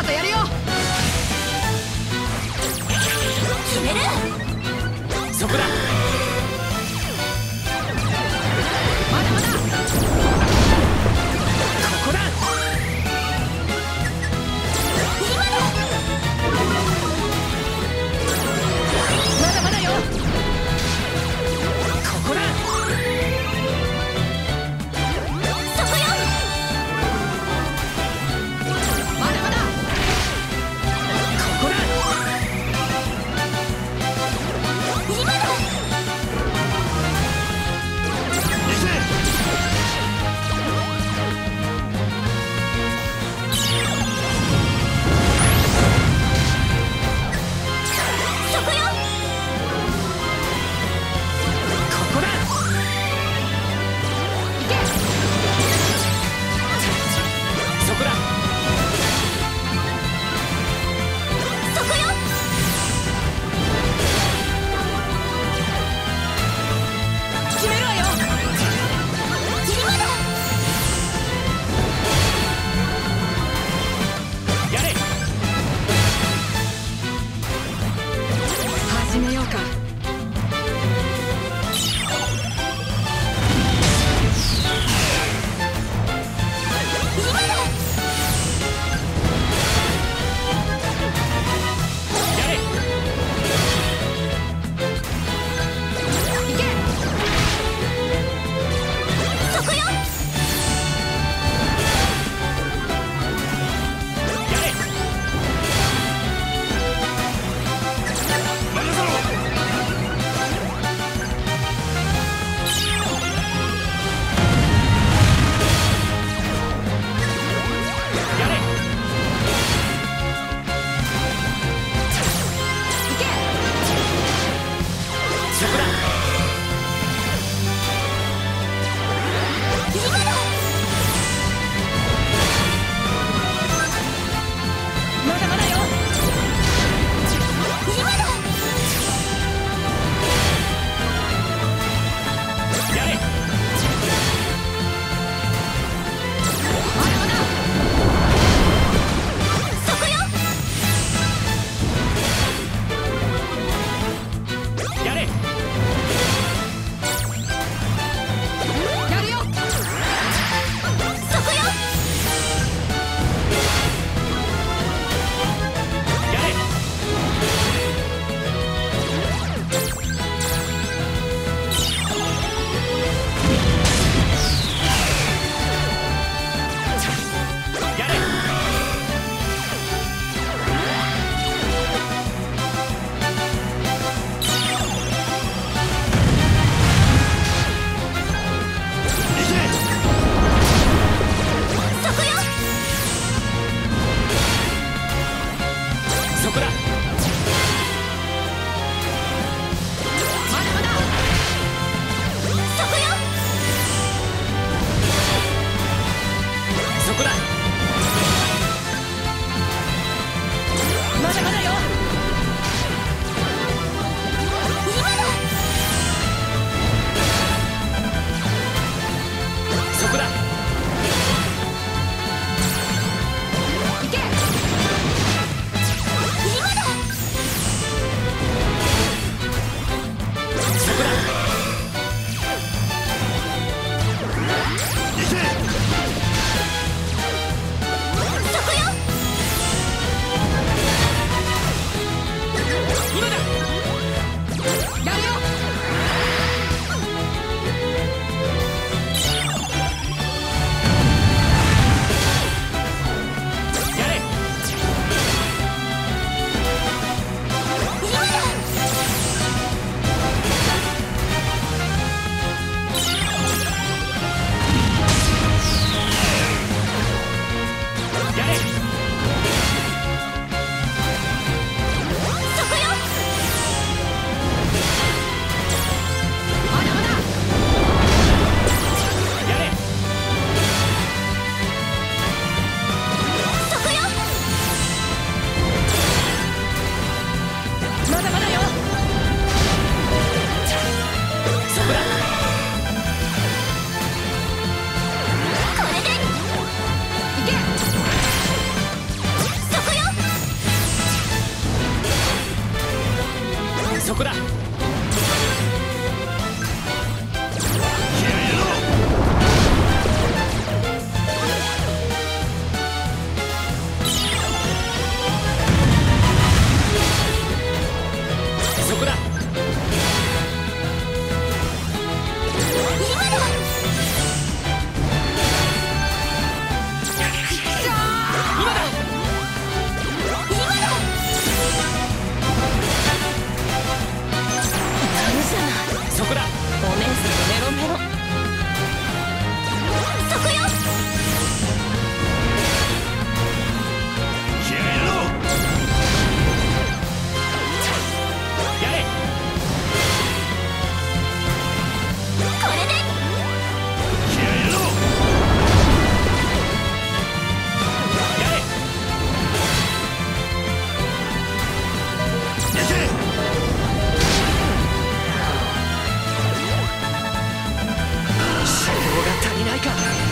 さとやるよ。決める。そこだ。こだこだ God.